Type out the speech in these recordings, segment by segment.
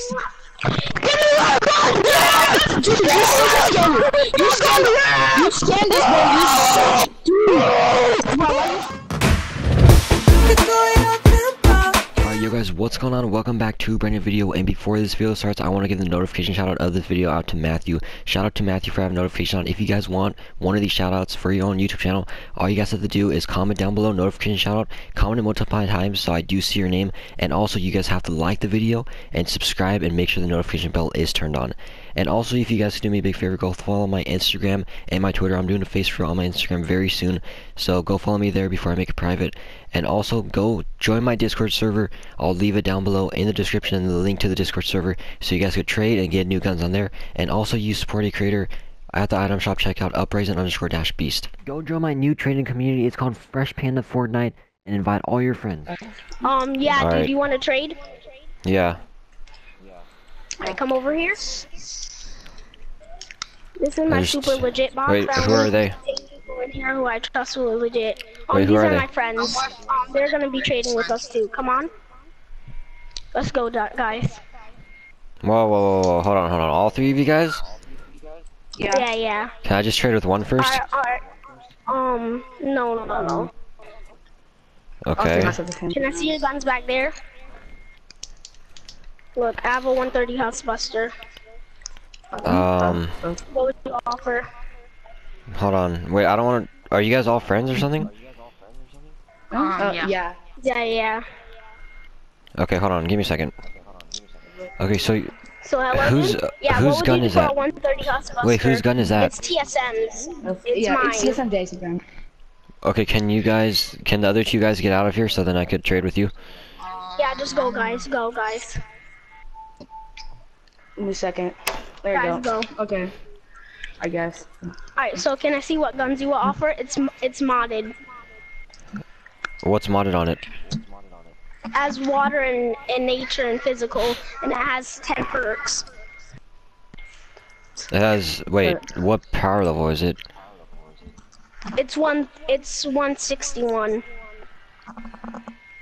You stand, you stand this way, you what's going on? Welcome back to a brand new video. And before this video starts, I want to give the notification shout out of this video out to Matthew. Shout out to Matthew for having notification on. If you guys want one of these shout outs for your own YouTube channel, all you guys have to do is comment down below notification shout out, comment it multiple times so I do see your name. And also, you guys have to like the video and subscribe and make sure the notification bell is turned on. And also, if you guys could do me a big favor, go follow my Instagram and my Twitter. I'm doing a face reveal on my Instagram very soon, so go follow me there before I make it private. And also, go join my Discord server. I'll leave it down below in the description and the link to the Discord server, so you guys could trade and get new guns on there. And also, you support a creator at the item shop. Check out uprising underscore dash beast. Go join my new trading community. It's called Fresh Panda Fortnite, and invite all your friends. Um, yeah, Alright. dude, you want to trade? Yeah. Alright, come over here. This is my super legit box. Wait, I who are they? take people in here who I trust who are legit. Um, Wait, these are are, my friends. Um, they're gonna be trading with us too. Come on. Let's go, guys. Whoa, whoa, whoa, whoa, hold on, hold on. All three of you guys? Yeah. Yeah, yeah. Can I just trade with one first? Alright, alright. Um, no, no, no, no. Okay. take myself with him. Can I see your guns back there? Look, I have a 130 House Buster. Um, What would you offer? hold on. Wait, I don't want to. Are you guys all friends or something? Uh, yeah. Yeah, yeah. Okay, hold on. Give me a second. Okay, so y- So hello. Whose- yeah, whose what would gun you is that? 130 wait, whose gun is that? It's TSM's. It's yeah, mine. it's CSM Daisy Gun. Okay, can you guys, can the other two guys get out of here so then I could trade with you? Yeah, just go, guys. Go, guys. Give me a second. There you go. go. Okay. I guess. Alright, so can I see what guns you will offer? It's it's modded. What's modded on it? As water and, and nature and physical, and it has 10 perks. It has. Wait, what power level is it? It's one. It's 161.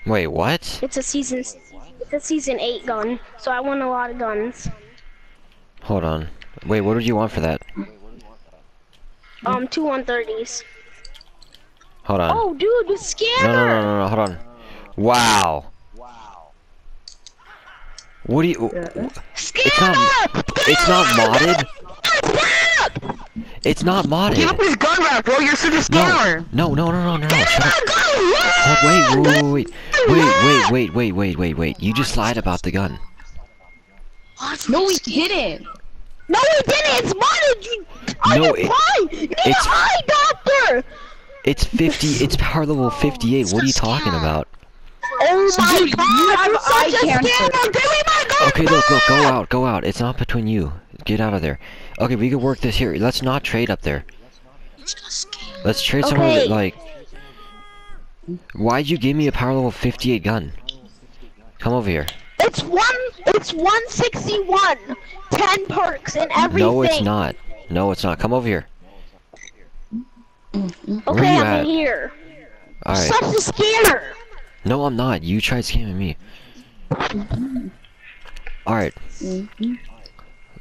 Wait, what? It's a season. It's a season eight gun. So I won a lot of guns. Hold on. Wait, what did you want for that? Um, two 130s. Hold on. Oh, dude, the scanner. no, no, no, no, hold on. Wow. Wow. What do you? It's not. It's not modded. It's not modded. Give up his gun rack, bro. You're such a scammer. no, no, no, no, no, no. Shut up. Hold, wait, wait, wait, wait, wait, wait, wait, wait, wait, wait. You just lied about the gun. No, we didn't. No, it didn't. It's modded. You, on No, your it- prime. You need it's- an eye doctor. It's 50. It's power level 58. What are you talking about? Oh my Dude, god, you have you're eye a cancer. Give me my gun. Okay, look, look, go out, go out. It's not between you. Get out of there. Okay, we can work this here. Let's not trade up there. Let's trade somewhere that Okay. like. Why'd you give me a power level 58 gun? Come over here. It's one. It's 161. 10 perks and everything. No, it's not. No, it's not. Come over here. Mm-hmm. Okay, I'm at? in here. Alright. Such a scammer. No, I'm not. You tried scamming me. Mm-hmm. Alright. Mm-hmm.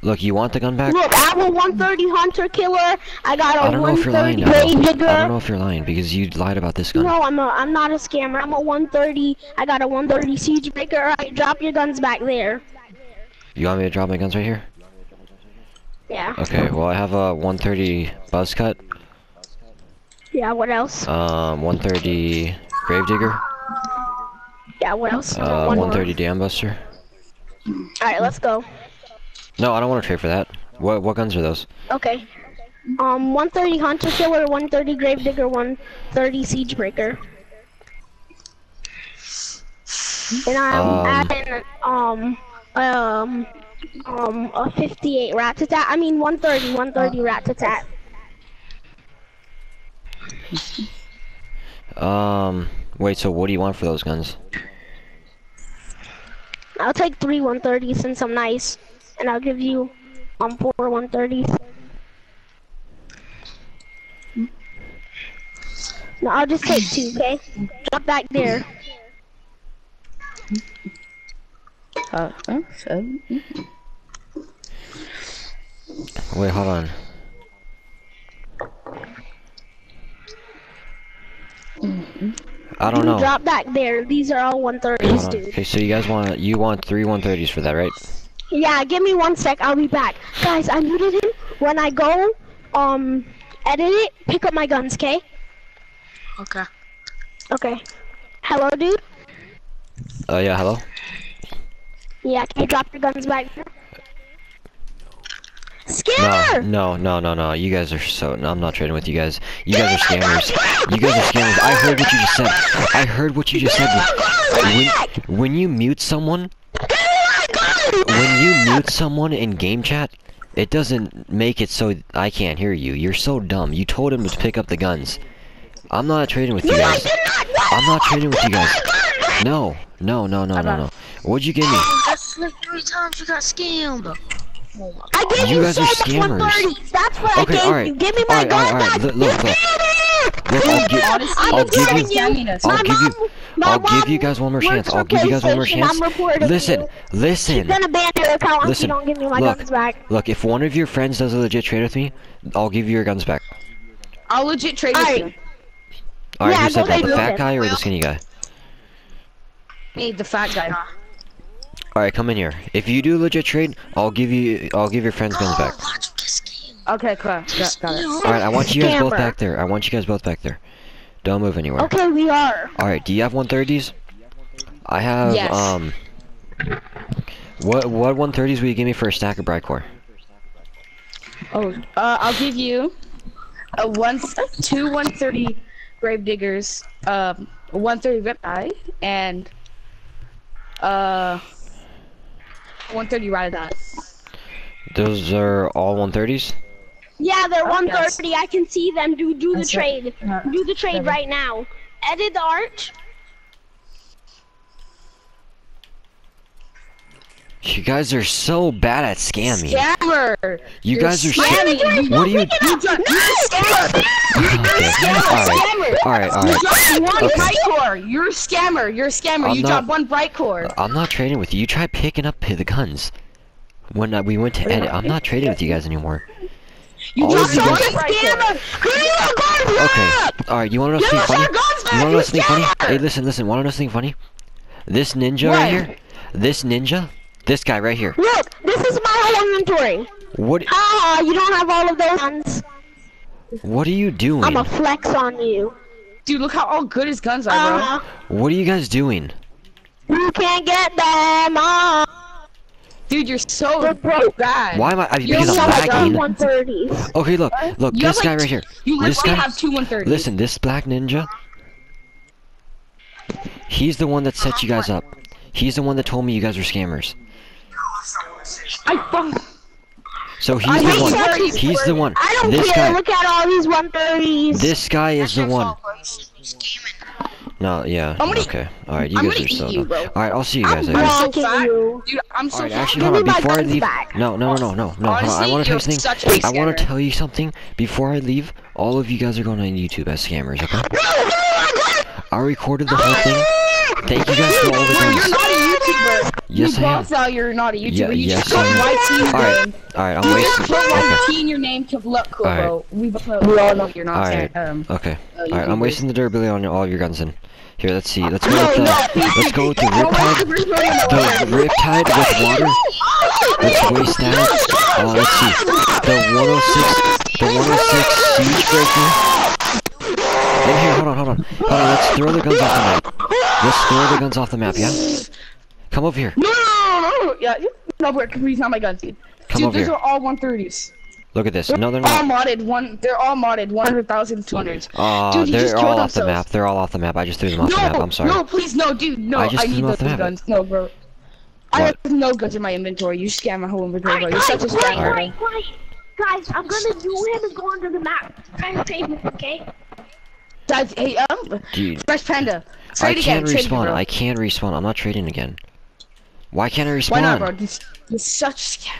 Look, you want the gun back? Look, I have a 130 hunter killer. I got a I don't know if you're lying 130 now. grave I don't know if you're lying because you lied about this gun. No, I'm a, I'm not a scammer. I'm a 130. I got a 130 siege breaker. Alright, drop your guns back there. You want me to drop my guns right here? Yeah. Okay, well I have a 130 buzz cut, Yeah. What else? um, 130 gravedigger, Yeah. What else? uh, One 130 dam buster. Alright, let's go. No, I don't want to trade for that. What what guns are those? Okay. Um, 130 hunter killer, 130 grave digger, 130 siege breaker. And I'm Um. adding um um um a 58 rat to tat. I mean 130, 130 rat to tat. Um, wait. So what do you want for those guns? I'll take three 130s since I'm nice, and I'll give you um four 130s. No, I'll just take two, okay? Drop back there. Uh, Wait, hold on. I don't You know. drop back there. These are all 130s, Hold dude. Okay, so you guys want you want three 130s for that, right? Yeah, give me one sec. I'll be back. Guys, I muted him. When I go, um, edit it, pick up my guns, okay? okay. Okay. Hello, dude? Uh, yeah. Hello. Yeah, can you drop your guns back there? No, Scammer! no, no, no, no. You guys are so. No, I'm not trading with you guys. You guys are scammers. You guys are scammers. I heard what you just said. I heard what you just said. When, when you mute someone, when you mute someone in game chat, it doesn't make it so I can't hear you. You're so dumb. You told him to pick up the guns. I'm not trading with you guys. I'm not trading with you guys. No, no, no, no, no, no. What'd you give me? Oh, That's like three times you got scammed. Oh I gave You you, guys so are scammers. That's what Okay, I gave alright. you. Give me my Alright, gun alright, alright. back. Look, look, look. Look, I'll give, Honestly, I'm I'll give you, you. I'll give you, mom- I'll give you guys one more chance. I'll give you guys one more chance. Listen, listen. She's gonna ban your account if Listen, you don't give me my look. Look, if one of your friends does a legit trade with me, I'll give you your guns back. I'll legit trade with Alright. you. Alright, Yeah, who said that? The fat guy or the skinny guy? Me, the fat guy. Alright, come in here. If you do a legit trade, I'll give you, I'll give your friends guns back. Okay, cool. Got, got it. Alright, I want you guys both back there. I want you guys both back there. Don't move anywhere. Okay, we are. Alright, do you have 130s? I have, Yes. um... What, what 130s will you give me for a stack of Brightcore? Oh, uh, I'll give you a one, two 130 grave diggers, um, 130 rip eye, and uh, 130 ride die. Those are all 130s? Yeah, they're Oh, 130. I can see them. Do do the That's trade. Uh, Do the trade seven. right now. Edit the arch. You guys are so bad at scamming. Scammer! You You're guys are so- What are you- You just, you're a scammer! Okay, Scammer! Alright, alright, You dropped one Okay. bright core. You're a scammer. You're a scammer. I'm you not- dropped one bright core. I'm not trading with you. You tried picking up the guns. When uh, we went to edit, I'm not trading with you guys anymore. You All dropped of you one guys- bright core. Okay, alright, you wanna know something funny? guns You wanna know something funny? Hey, listen, listen, wanna know something funny? This ninja What? right here, this ninja, this guy right here, Look, this is my whole inventory. what, Ah, you don't have all of those guns. what are you doing? I'm a flex on you. Dude, look how all good his guns are, bro. Uh, What are you guys doing? you can't get them. Uh, Dude, you're so broke. bad. Why am I, I You're because I'm lagging. 130s. Okay, look, look, You have, this guy right here, You this literally guy, have two 130. listen, this black ninja, he's the one that set you guys up. He's the one that told me you guys were scammers. I fuck. So he's I the hate one. where you He's the one. I don't This care. guy. Look at all these 130s. This guy is the one. No, yeah. Gonna- Okay. All right, you I'm guys are so you. All right, I'll see you guys. I'm later. so fat. you. Dude, I'm so right, fat. actually, hold on. Before I leave, back. no, no, no, no, no, on, I want to tell you something. I want to tell you something. Before I leave, all of you guys are going on YouTube as scammers. Okay? I recorded the whole thing. Thank you guys for all the Bro, you're not a YouTuber. Yes, you I am. know you're not a YouTuber. Yeah, you yes, just put. YT All right, all right, I'm You wasting. just put Okay. YT in your name to look All right. We we all know you're not. All right. Um, Okay. uh, All right. I'm wasting the durability on all of your guns. Then. Here, let's see. Let's go No, with the. no. Let's go with the Don't Riptide. the Riptide on the The Riptide with water. Let's waste that. Uh, let's see. The 106. The 106 Siege Breaker. And here, hold on, hold on. Hold on, let's throw the guns off the map. Let's throw the guns off the map, yeah? Come over here. No, no, no, no, yeah, no, please not my guns, dude. Come dude, over these here. are all 130s. Look at this. No, they're All not. modded, one, they're all modded, 100,200s. Uh, Dude, he just they're killed all off the map. They're all off the map. I just threw them off No, the map. I'm sorry. no, please, no, dude, no, I I, just threw need them off those the map. guns. No, bro. I have no guns in my inventory. You scam my whole inventory, bro. You're such a Guys, quiet, scammer. quiet, quiet. Guys, I'm gonna do him and go under the map. Try to save him, okay? Dad, hey, um, Dude, Fresh Panda. I Trade again, can't trade again, respawn. bro. I can't respawn. I'm not trading again. Why can't I respawn? Why not, bro? You're, you're such a scam.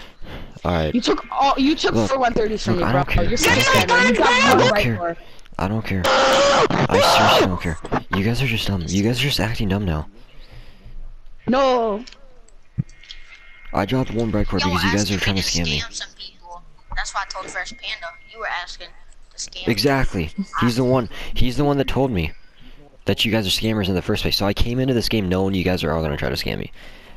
Alright, You took all, you took Look, four 130s from look, me, I bro. don't care. You're such a I don't scammer. You got I one don't right care. for. I don't care. I seriously don't care. You guys are just dumb. You guys are just acting dumb now. No. I dropped one breadcore Yo, because you guys are trying to scam me. Some people. That's why I told Fresh Panda. You were asking to scam. Exactly. He's the one. He's the one that told me that you guys are scammers in the first place. So I came into this game knowing you guys are all gonna try to scam me.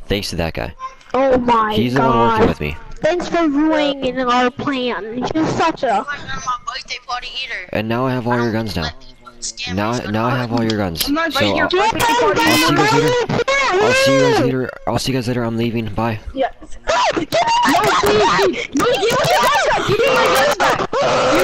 Thanks to that guy. Oh my god. He's the one working with me. Thanks for ruining our plan. You're such a. You weren't going to my birthday party either. And now I have all your guns now. let people scam Now, now I have all your guns. I'm not So inviting your I'll. I'll see you guys later. I'll see you guys later. I'll see you guys later. I'm leaving. Bye. Yeah. Give me my No, please, please. No, give me my guns back. Give me my guns back.